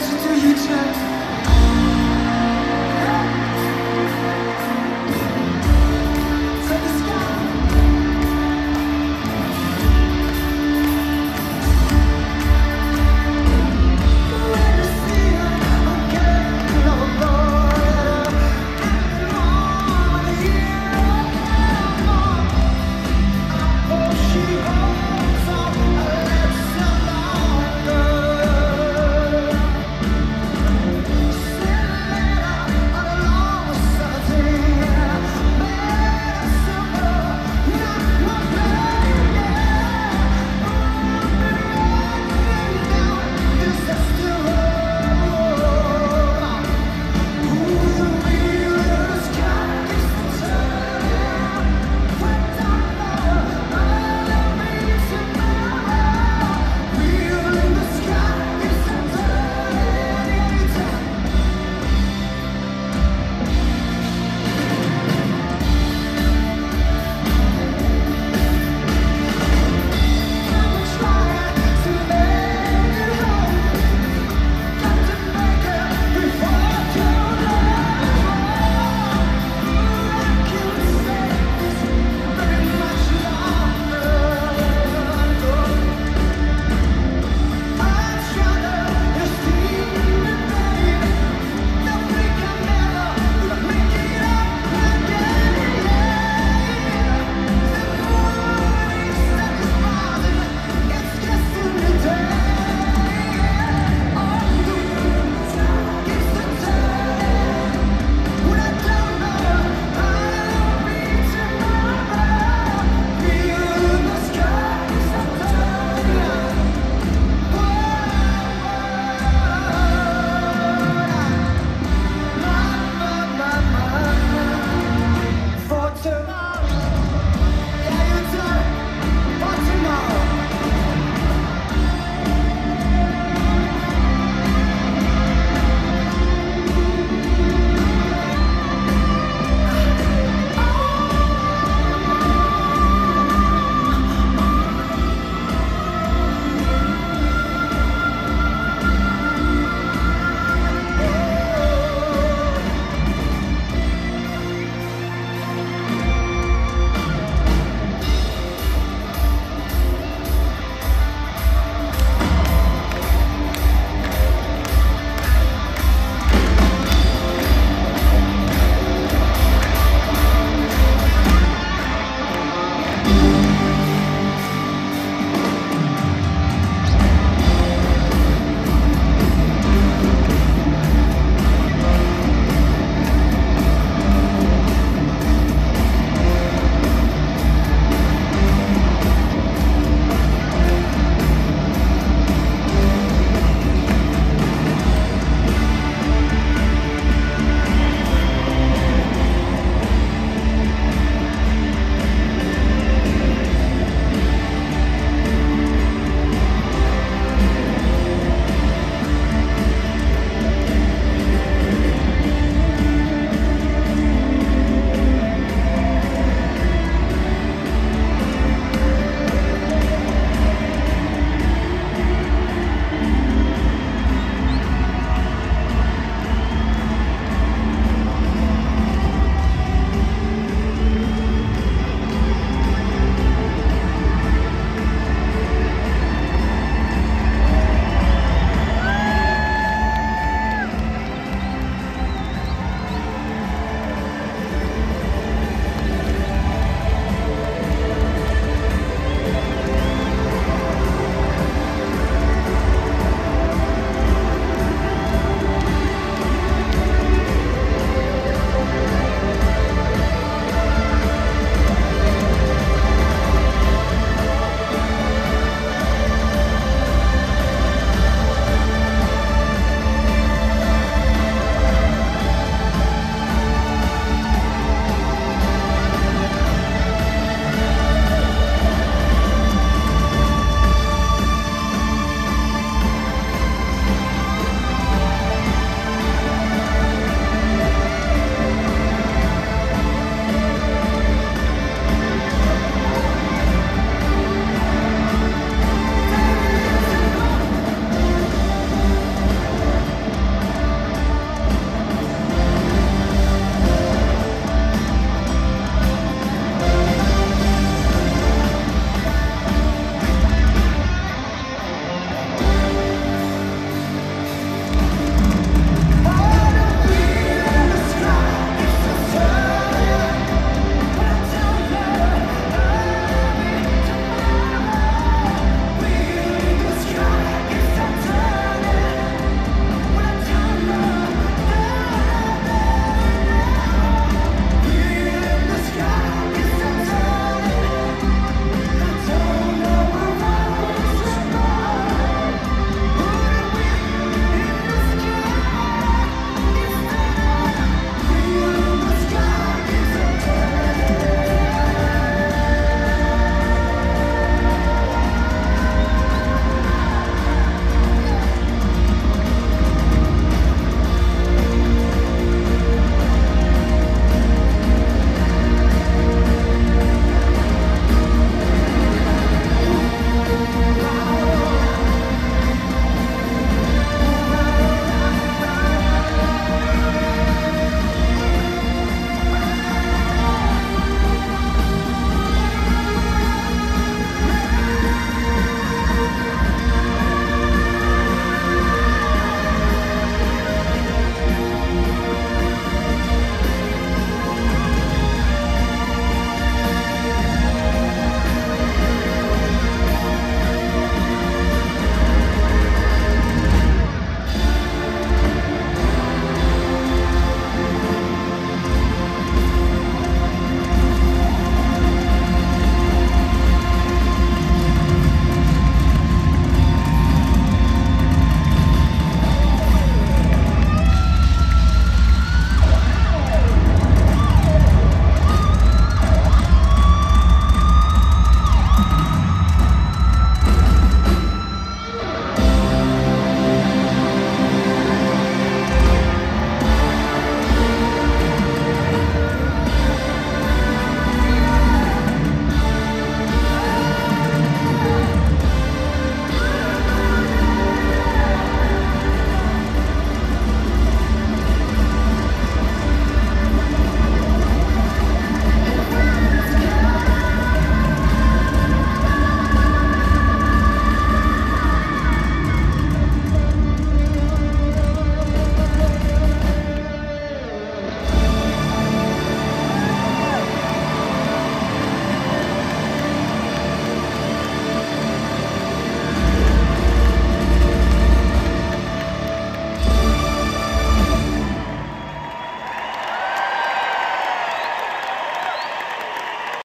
to do, you Jack.